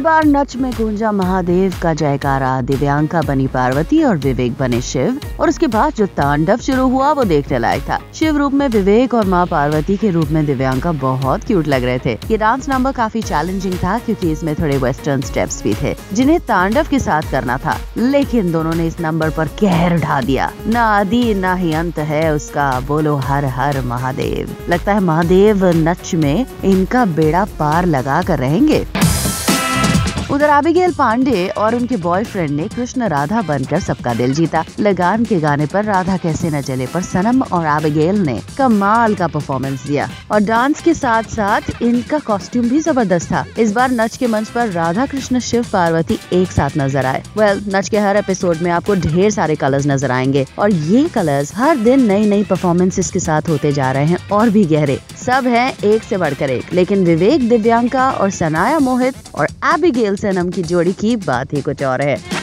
बार नच में गूंजा महादेव का जयकारा, दिव्यांका बनी पार्वती और विवेक बने शिव, और उसके बाद जो तांडव शुरू हुआ, वो देखने लायक था। शिव रूप में विवेक और माँ पार्वती के रूप में दिव्यांका बहुत क्यूट लग रहे थे। ये डांस नंबर काफ़ी चैलेंजिंग था, क्योंकि इसमें थोड़े वेस्टर्न स्टेप्स भी थे, जिन्हें तांडव के साथ करना था। लेकिन दोनों ने इस नंबर पर कहर ढा दिया। न आदि, न ही अंत है उसका, बोलो हर हर महादेव। लगता है महादेव नच में इनका बेड़ा पार लगा कर रहेंगे। उधर आबिगेल पांडे और उनके बॉयफ्रेंड ने कृष्ण राधा बनकर सबका दिल जीता। लगान के गाने पर राधा कैसे न चले पर सनम और आबिगेल ने कमाल का परफॉर्मेंस दिया। और डांस के साथ साथ इनका कॉस्ट्यूम भी ज़बरदस्त था। इस बार नच के मंच पर राधा कृष्ण शिव पार्वती एक साथ नज़र आए। वेल well, नच के हर एपिसोड में आपको ढेर सारे कलर्स नज़र आएँगे। और ये कलर्स हर दिन नई नई परफॉर्मेंसेस के साथ होते जा रहे हैं और भी गहरे। सब हैं एक से बढ़कर एक। लेकिन विवेक दिव्यांका और सनाया मोहित और एबिगेल सनम की जोड़ी की बात ही कुछ और है।